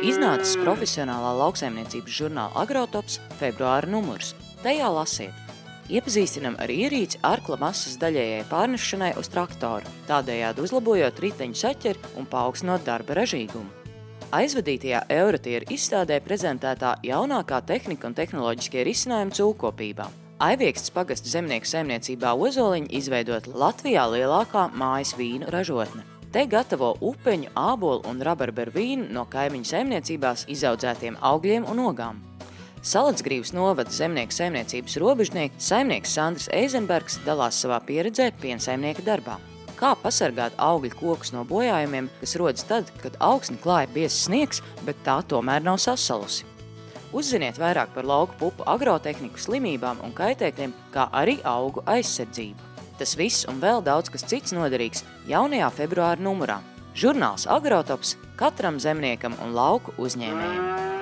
Iznācis profesionālā lauksaimniecības žurnāla Agrotops februāra numurs. Tajā lasiet. Iepazīstinam ar ierīci arkla masas daļējai pārnešanai uz traktoru, tādējādi uzlabojot riteņu saķeri un paaugstinot darba ražīgumu. Aizvadītajā Eurotieru izstādē prezentētā jaunākā tehnika un tehnoloģiskie risinājumi cūkopībā. Aivieksts pagastu zemnieku saimniecībā Ozoliņa izveidot Latvijā lielākā mājas vīnu ražotne. Te gatavo upeņu, ābolu un rabarberu vīnu no kaimiņu saimniecībās izaudzētiem augļiem un ogām. Salatsgrīvas novada zemnieku saimniecības robežnieks saimnieks Sandrs Eizenbergs dalās savā pieredzē piensaimnieka darbā. Kā pasargāt augļu kokus no bojājumiem, kas rodas tad, kad augsni klāja biezs sniegs, bet tā tomēr nav sasalusi. Uzziniet vairāk par lauku pupu agrotehniku slimībām un kaitēkļiem, kā arī augu aizsardzību. Tas viss un vēl daudz kas cits noderīgs jaunajā februāra numurā. Žurnāls Agrotops katram zemniekam un lauku uzņēmējam.